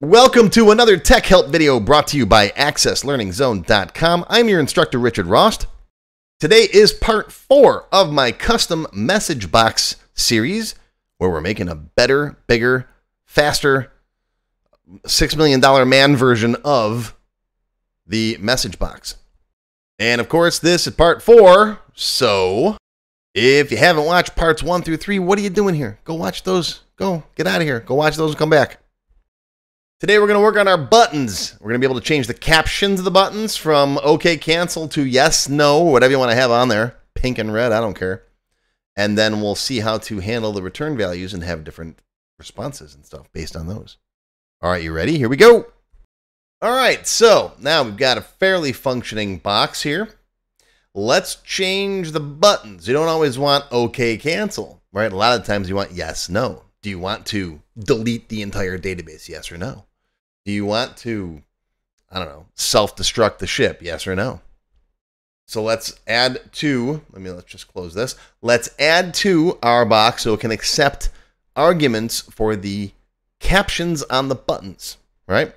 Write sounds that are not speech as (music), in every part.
Welcome to another Tech Help video brought to you by AccessLearningZone.com. I'm your instructor, Richard Rost. Today is part four of my custom message box series where we're making a better, bigger, faster, $6 million man version of the message box. And of course, this is part four. So if you haven't watched parts one through three, what are you doing here? Go watch those. Go get out of here. Go watch those and come back. Today we're going to work on our buttons. We're going to be able to change the captions of the buttons from OK cancel to yes, no, whatever you want to have on there. Pink and red, I don't care. And then we'll see how to handle the return values and have different responses and stuff based on those. All right, you ready? Here we go. All right, so now we've got a fairly functioning box here. Let's change the buttons. You don't always want OK cancel, right? A lot of times you want yes, no. Do you want to delete the entire database? Yes or no? Do you want to, I don't know, self destruct the ship? Yes or no? So let's add to, let me, let's just close this. Let's add to our box so it can accept arguments for the captions on the buttons, right?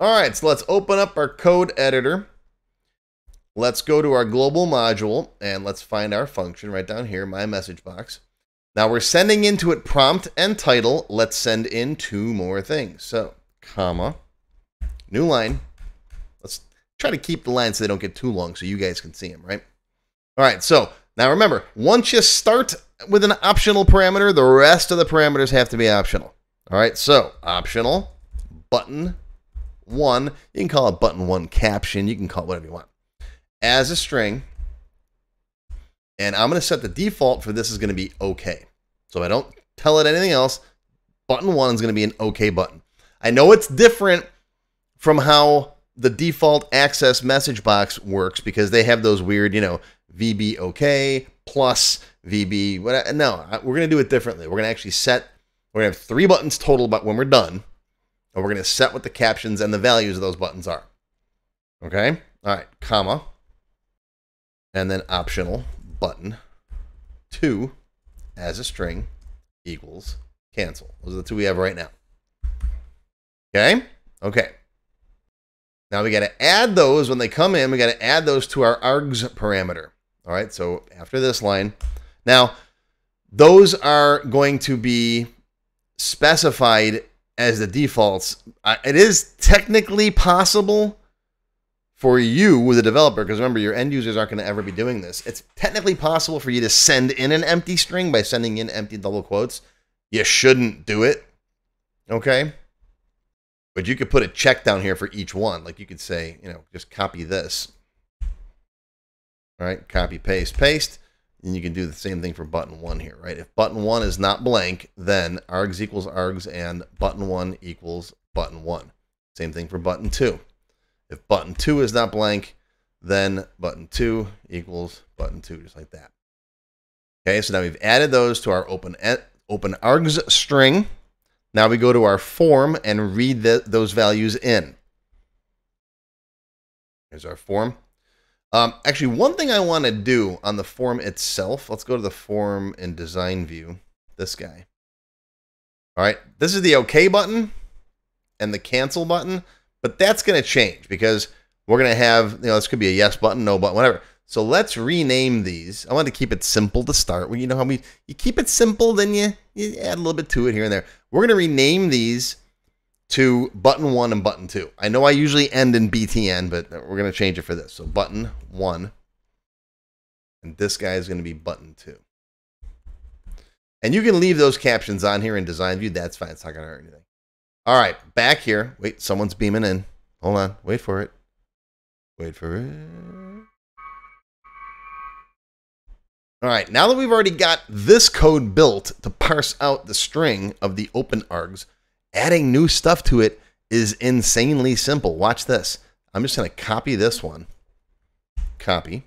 All right, so let's open up our code editor. Let's go to our global module and let's find our function right down here, my message box. Now we're sending into it prompt and title. Let's send in two more things. So, comma, New line. Let's try to keep the line so they don't get too long so you guys can see them, right? All right, so now remember, once you start with an optional parameter, the rest of the parameters have to be optional. All right, so optional, button one. You can call it button one caption. You can call it whatever you want. As a string. And I'm going to set the default for this is going to be OK. So if I don't tell it anything else. Button one is going to be an OK button. I know it's different from how the default access message box works because they have those weird, you know, VB OK plus VB. What? No, we're going to do it differently. We're going to actually set, we're going to have three buttons total but when we're done. And we're going to set what the captions and the values of those buttons are. Okay? All right, comma. And then optional button two as a string equals cancel. Those are the two we have right now. Okay? Okay. Now we got to add those when they come in. We got to add those to our args parameter. All right. So after this line, now those are going to be specified as the defaults. It is technically possible for you, the developer, because remember, your end users aren't going to ever be doing this. It's technically possible for you to send in an empty string by sending in empty double quotes. You shouldn't do it. Okay. But you could put a check down here for each one. Like you could say, you know, just copy this. All right, copy, paste, paste. And you can do the same thing for button one here, right? If button one is not blank, then args equals args and button one equals button one. Same thing for button two. If button two is not blank, then button two equals button two, just like that. Okay, so now we've added those to our open open args string. Now we go to our form and read the, those values in. Here's our form. Um, actually, one thing I want to do on the form itself, let's go to the form in design view, this guy. All right, this is the OK button and the cancel button, but that's going to change because we're going to have, you know, this could be a yes button, no button, whatever. So let's rename these. I want to keep it simple to start. Well, you know how we you keep it simple, then you, you add a little bit to it here and there. We're going to rename these to button one and button two. I know I usually end in BTN, but we're going to change it for this. So button one, and this guy is going to be button two. And you can leave those captions on here in design view. That's fine. It's not going to hurt anything. All right, back here. Wait, someone's beaming in. Hold on. Wait for it. Wait for it. All right, now that we've already got this code built to parse out the string of the open args, adding new stuff to it is insanely simple. Watch this. I'm just going to copy this one. Copy.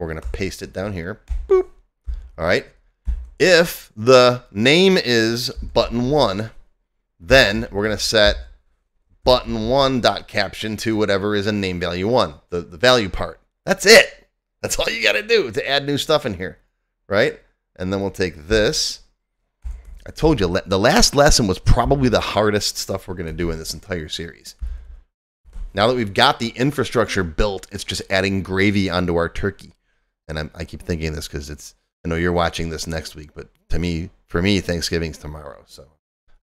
We're going to paste it down here. Boop. All right. If the name is button one, then we're going to set button one dot caption to whatever is in name value one, the, the value part. That's it. That's all you got to do to add new stuff in here, right? And then we'll take this. I told you the last lesson was probably the hardest stuff we're going to do in this entire series. Now that we've got the infrastructure built, it's just adding gravy onto our turkey. And I'm, i keep thinking this because it's, I know you're watching this next week, but to me, for me, Thanksgiving's tomorrow. So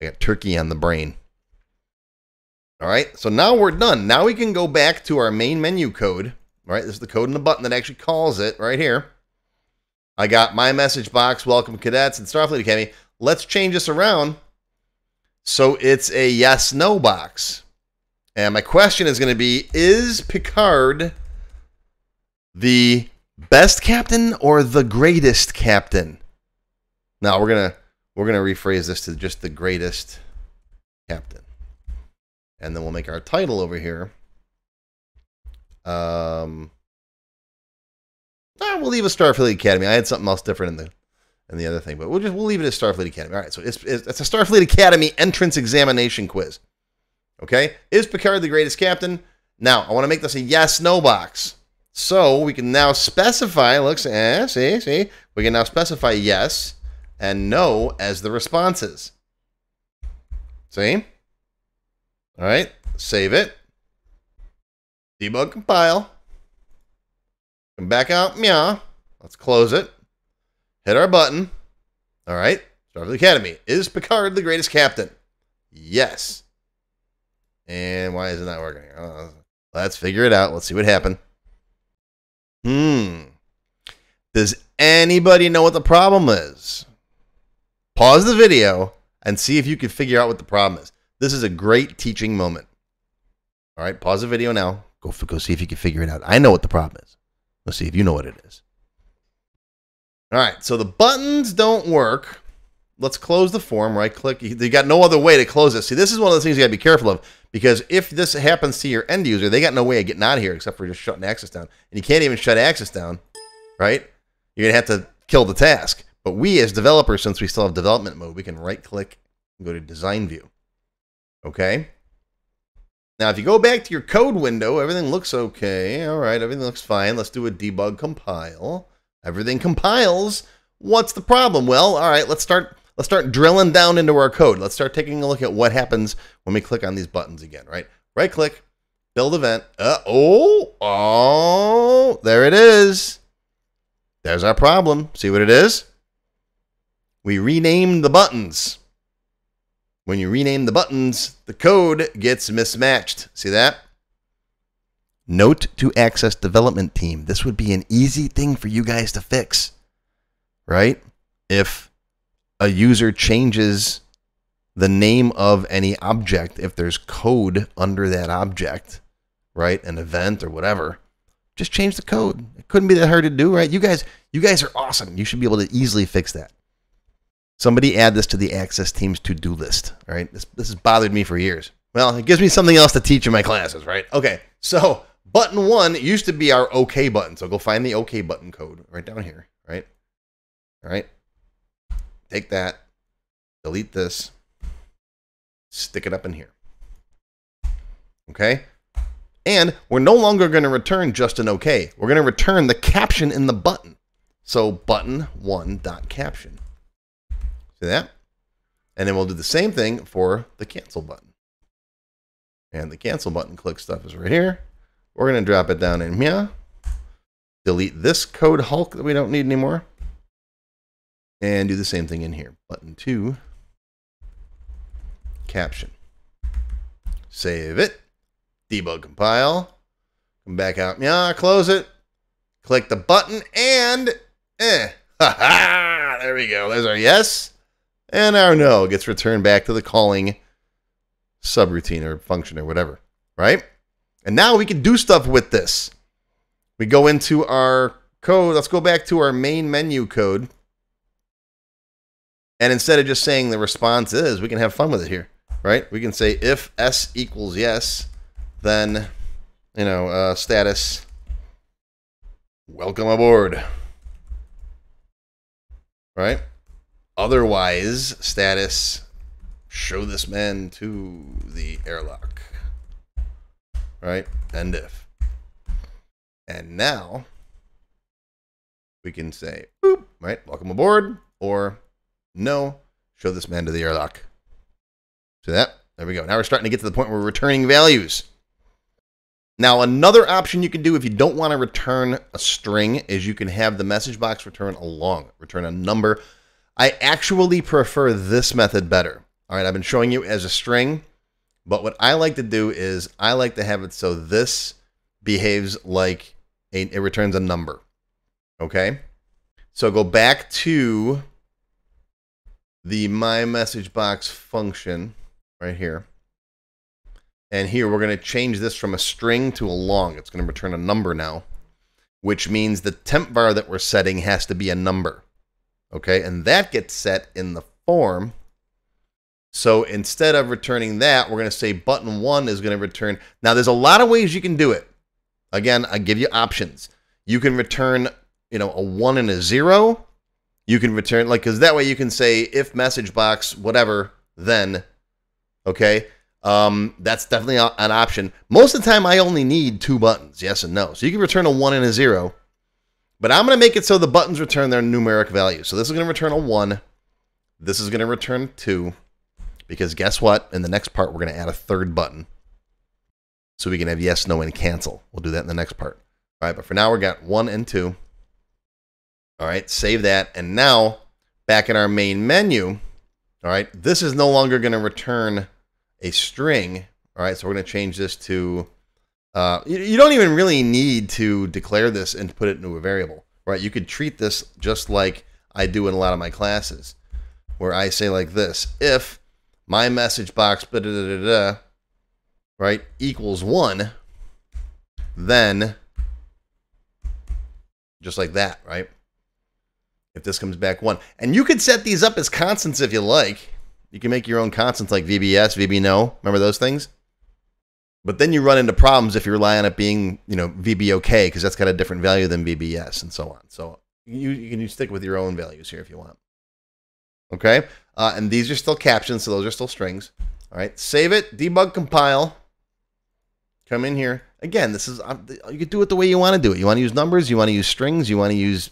I got turkey on the brain. All right, so now we're done. Now we can go back to our main menu code. All right, this is the code in the button that actually calls it right here. I got my message box, welcome cadets and Starfleet Academy. Let's change this around so it's a yes no box. And my question is going to be Is Picard the best captain or the greatest captain? Now we're going to we're going to rephrase this to just the greatest captain. And then we'll make our title over here. Um, we'll leave a Starfleet Academy. I had something else different in the and the other thing. But we'll just we'll leave it at Starfleet Academy. All right, so it's, it's a Starfleet Academy entrance examination quiz. Okay, is Picard the greatest captain? Now I want to make this a yes no box. So we can now specify. Looks, eh, see, see, we can now specify yes and no as the responses. See? All right, save it. Debug compile. Come back out, meow. Let's close it hit our button. All right. Starfleet Academy. Is Picard the greatest captain? Yes. And why isn't that working? Uh, let's figure it out. Let's see what happened. Hmm. Does anybody know what the problem is? Pause the video and see if you can figure out what the problem is. This is a great teaching moment. All right, pause the video now. Go, go see if you can figure it out. I know what the problem is. Let's see if you know what it is. All right, so the buttons don't work. Let's close the form, right click. You got no other way to close it. See, this is one of the things you got to be careful of because if this happens to your end user, they got no way of getting out of here except for just shutting access down. And you can't even shut access down, right? You're going to have to kill the task. But we as developers, since we still have development mode, we can right click and go to design view. Okay. Now, if you go back to your code window, everything looks okay. All right, everything looks fine. Let's do a debug compile. Everything compiles. What's the problem? Well, all right, let's start let's start drilling down into our code. Let's start taking a look at what happens when we click on these buttons again, right? Right click, build event. Uh, oh, oh, there it is. There's our problem. See what it is? We renamed the buttons. When you rename the buttons, the code gets mismatched. See that? Note to Access Development Team. This would be an easy thing for you guys to fix, right? If a user changes the name of any object, if there's code under that object, right? An event or whatever, just change the code. It couldn't be that hard to do, right? You guys, you guys are awesome. You should be able to easily fix that. Somebody add this to the Access Team's to-do list. All right, this this has bothered me for years. Well, it gives me something else to teach in my classes, right? Okay, so Button one used to be our OK button. So go find the OK button code right down here, right? All right. Take that, delete this, stick it up in here. Okay? And we're no longer going to return just an OK. We're going to return the caption in the button. So button one dot caption. That? And then we'll do the same thing for the cancel button. And the cancel button click stuff is right here. We're going to drop it down in here. Delete this code Hulk that we don't need anymore. And do the same thing in here. Button 2. Caption. Save it. Debug compile. Come back out. Yeah, close it. Click the button and eh. (laughs) Ha ha! There we go. There's our yes. And our no gets returned back to the calling subroutine or function or whatever. Right? And now we can do stuff with this. We go into our code. Let's go back to our main menu code. And instead of just saying the response is, we can have fun with it here, right? We can say if S equals yes, then, you know, uh, status, welcome aboard, right? Otherwise, status, show this man to the airlock right? End if. And now we can say, boop, right? Welcome aboard, or no, Show this man to the airlock. See that? There we go. Now we're starting to get to the point where we're returning values. Now, another option you can do if you don't want to return a string is you can have the message box return a long, return a number. I actually prefer this method better. All right, I've been showing you as a string, but what I like to do is I like to have it so this behaves like a, it returns a number. Okay? So go back to the my message box function right here. And here we're going to change this from a string to a long. It's going to return a number now, which means the temp var that we're setting has to be a number. Okay, and that gets set in the form. So instead of returning that, we're going to say button one is going to return. Now, there's a lot of ways you can do it. Again, I give you options. You can return, you know, a one and a zero. You can return like because that way you can say if message box whatever then, okay. Um, that's definitely an option. Most of the time, I only need two buttons, yes and no. So you can return a one and a zero, but I'm going to make it so the buttons return their numeric value. So this is going to return a one. This is going to return two, because guess what? In the next part, we're going to add a third button, so we can have yes, no, and cancel. We'll do that in the next part. All right, but for now, we've got one and two. All right, save that, and now back in our main menu. All right, this is no longer going to return a string. All right, so we're going to change this to, uh, you, you don't even really need to declare this and put it into a variable, right? You could treat this just like I do in a lot of my classes, where I say like this, if my message box, right, equals one, then just like that, right? If this comes back one. And you could set these up as constants if you like. You can make your own constants like VBYES, VBNO. Remember those things? But then you run into problems if you rely on it being, you know, VBOK because that's got a different value than VBYES and so on. So you, you can stick with your own values here if you want. Okay? Uh, and these are still captions, so those are still strings. All right, save it, debug, compile. Come in here. Again, this is, you can do it the way you want to do it. You want to use numbers, you want to use strings, you want to use,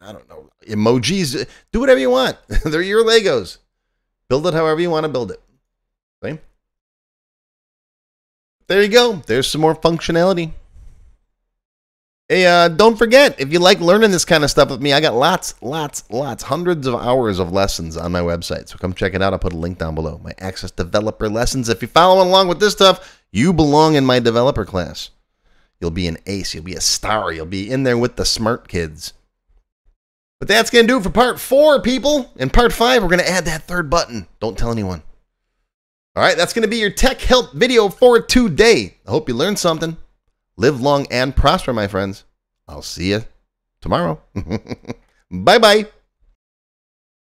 I don't know, emojis. Do whatever you want. (laughs) They're your Legos. Build it however you want to build it. Okay? There you go. There's some more functionality. Hey, uh, don't forget, if you like learning this kind of stuff with me, I got lots, lots, lots, hundreds of hours of lessons on my website. So come check it out. I'll put a link down below. My Access Developer lessons. If you're following along with this stuff, you belong in my developer class. You'll be an ace. You'll be a star. You'll be in there with the smart kids. But that's going to do it for part four, people. In part five, we're going to add that third button. Don't tell anyone. All right, that's going to be your tech help video for today. I hope you learned something. Live long and prosper, my friends. I'll see you tomorrow. (laughs) bye bye.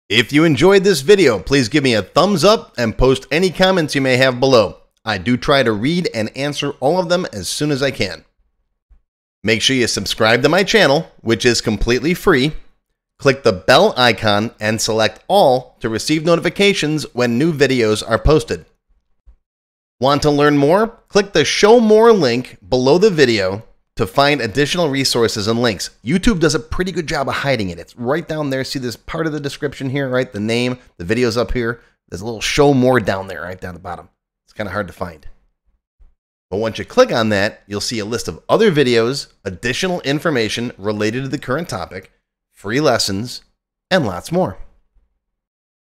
If you enjoyed this video, please give me a thumbs up and post any comments you may have below. I do try to read and answer all of them as soon as I can. Make sure you subscribe to my channel, which is completely free Click the bell icon and select all to receive notifications when new videos are posted. Want to learn more? Click the show more link below the video to find additional resources and links. YouTube does a pretty good job of hiding it. It's right down there. See this part of the description here, right? The name, the video's up here. There's a little show more down there, right down the bottom. It's kind of hard to find. But once you click on that, you'll see a list of other videos, additional information related to the current topic, free lessons, and lots more.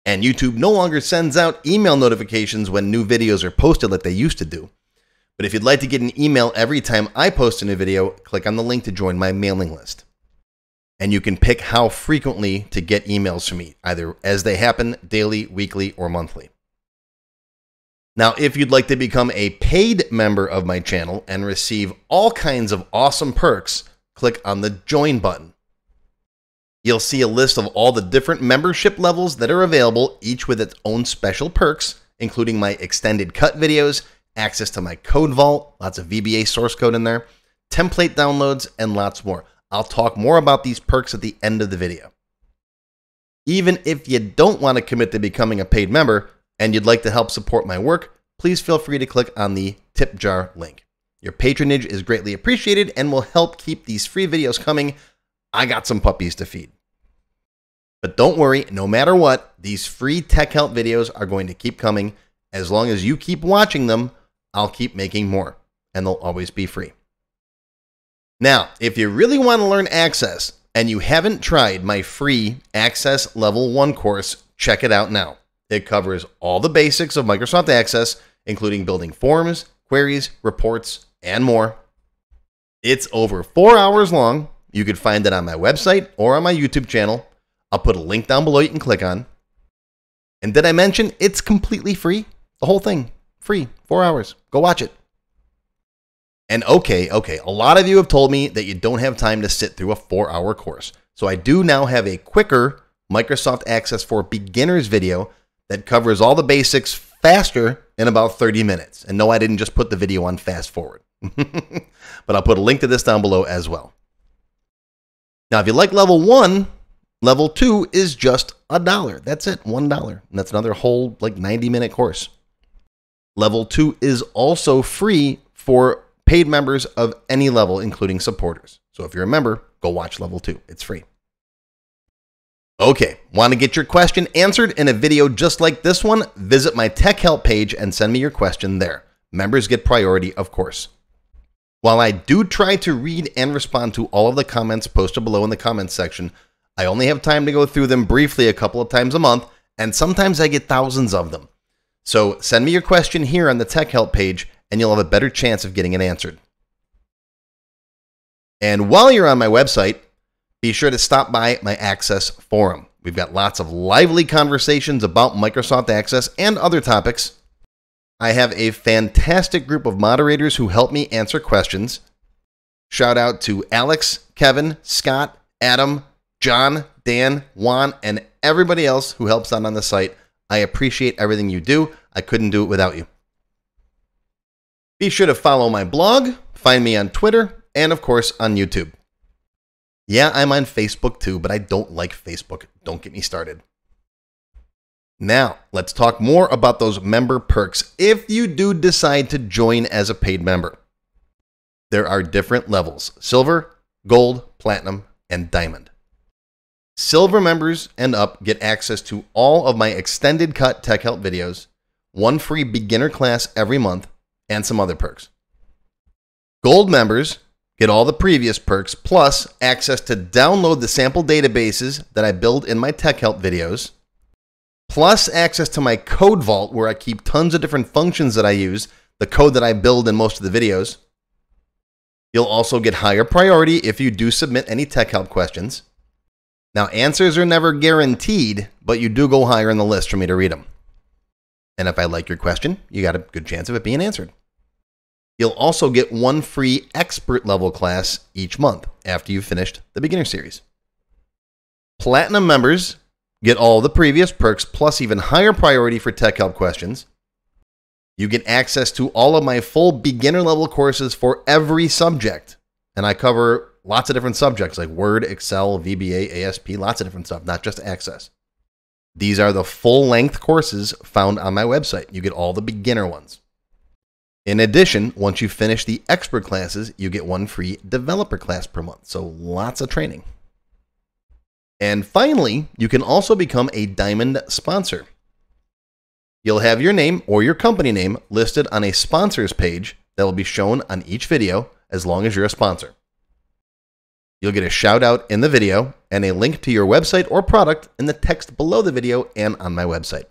And YouTube no longer sends out email notifications when new videos are posted like they used to do. But if you'd like to get an email every time I post a new video, click on the link to join my mailing list. And you can pick how frequently to get emails from me, either as they happen daily, weekly, or monthly. Now, if you'd like to become a paid member of my channel and receive all kinds of awesome perks, click on the join button. You'll see a list of all the different membership levels that are available, each with its own special perks, including my extended cut videos, access to my code vault, lots of VBA source code in there, template downloads, and lots more. I'll talk more about these perks at the end of the video. Even if you don't want to commit to becoming a paid member and you'd like to help support my work, please feel free to click on the tip jar link. Your patronage is greatly appreciated and will help keep these free videos coming I got some puppies to feed. But don't worry, no matter what, these free tech help videos are going to keep coming. As long as you keep watching them, I'll keep making more, and they'll always be free. Now, if you really want to learn Access and you haven't tried my free Access Level 1 course, check it out now. It covers all the basics of Microsoft Access, including building forms, queries, reports, and more. It's over four hours long. You can find it on my website or on my YouTube channel. I'll put a link down below you can click on. And did I mention it's completely free? The whole thing, free, four hours. Go watch it. And okay, okay, a lot of you have told me that you don't have time to sit through a four hour course. So I do now have a quicker Microsoft Access for Beginners video that covers all the basics faster in about 30 minutes. And no, I didn't just put the video on fast forward, (laughs) but I'll put a link to this down below as well. Now, if you like level one, level two is just a dollar. That's it, one dollar. And that's another whole like 90 minute course. Level two is also free for paid members of any level, including supporters. So if you're a member, go watch level two. It's free. Okay, want to get your question answered in a video just like this one? Visit my tech help page and send me your question there. Members get priority, of course. While I do try to read and respond to all of the comments posted below in the comments section, I only have time to go through them briefly a couple of times a month, and sometimes I get thousands of them. So send me your question here on the tech help page, and you'll have a better chance of getting it answered. And while you're on my website, be sure to stop by my Access forum. We've got lots of lively conversations about Microsoft Access and other topics. I have a fantastic group of moderators who help me answer questions. Shout out to Alex, Kevin, Scott, Adam, John, Dan, Juan, and everybody else who helps out on the site. I appreciate everything you do. I couldn't do it without you. Be sure to follow my blog, find me on Twitter, and of course on YouTube. Yeah, I'm on Facebook too, but I don't like Facebook. Don't get me started. Now, let's talk more about those member perks if you do decide to join as a paid member. There are different levels silver, gold, platinum, and diamond. Silver members and up get access to all of my extended cut tech help videos, one free beginner class every month, and some other perks. Gold members get all the previous perks plus access to download the sample databases that I build in my tech help videos, plus access to my code vault where I keep tons of different functions that I use, the code that I build in most of the videos. You'll also get higher priority if you do submit any tech help questions. Now, answers are never guaranteed, but you do go higher in the list for me to read them. And if I like your question, you got a good chance of it being answered. You'll also get one free expert level class each month after you've finished the beginner series. Platinum members get all the previous perks plus even higher priority for tech help questions. You get access to all of my full beginner level courses for every subject. And I cover lots of different subjects like Word, Excel, VBA, ASP, lots of different stuff, not just Access. These are the full length courses found on my website. You get all the beginner ones. In addition, once you finish the expert classes, you get one free developer class per month. So lots of training. And finally, you can also become a diamond sponsor. You'll have your name or your company name listed on a sponsors page that will be shown on each video as long as you're a sponsor. You'll get a shout out in the video and a link to your website or product in the text below the video and on my website.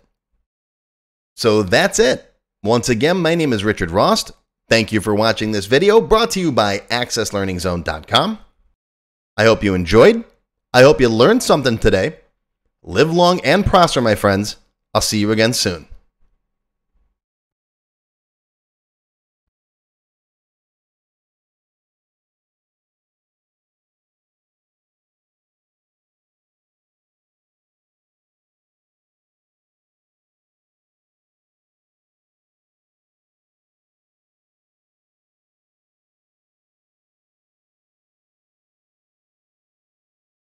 So that's it. Once again, my name is Richard Rost. Thank you for watching this video brought to you by AccessLearningZone.com. I hope you enjoyed. I hope you learned something today. Live long and prosper, my friends. I'll see you again soon.